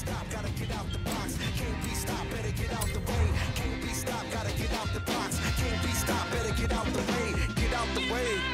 stop, gotta get out the box. Can't be stopped, better get out the way. Can't be stopped, gotta get out the box. Can't be stopped, better get out the way. Get out the way.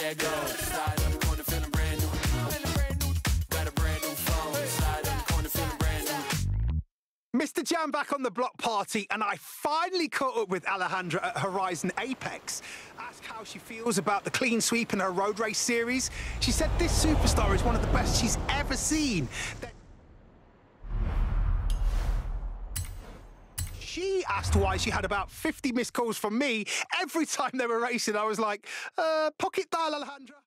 go. Up the corner, feeling brand new. Mr. Jam back on the block party, and I finally caught up with Alejandra at Horizon Apex. Asked how she feels about the clean sweep in her road race series. She said this superstar is one of the best she's ever seen. They- She asked why she had about 50 missed calls from me every time they were racing. I was like, uh, pocket dial, Alejandra.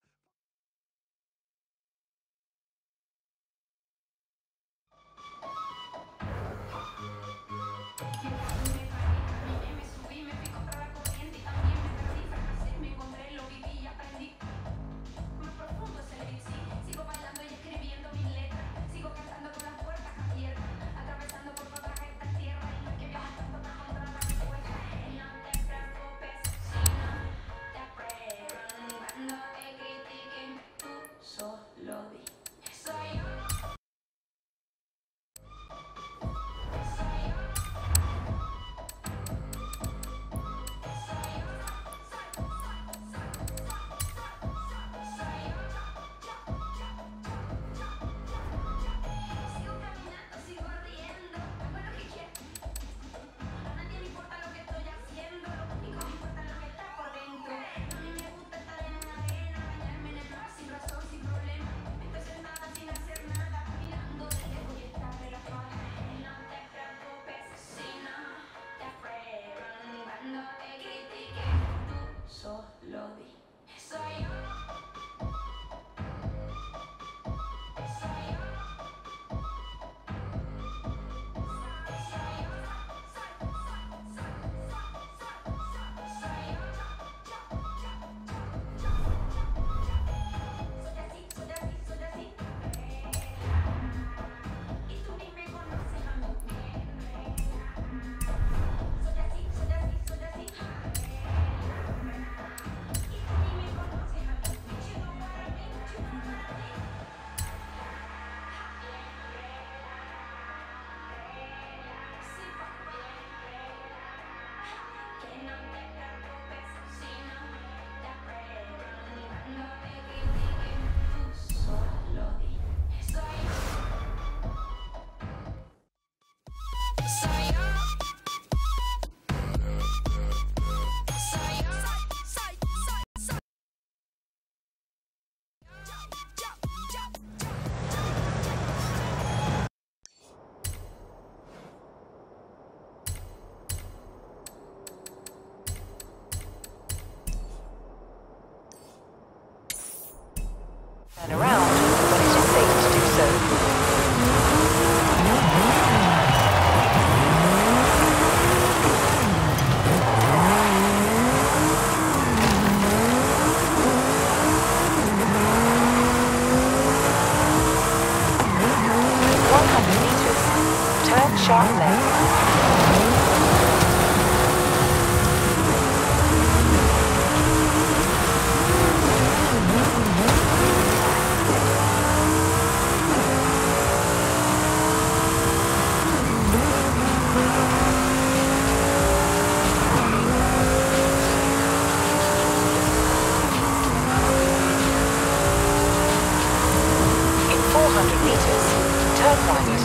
One.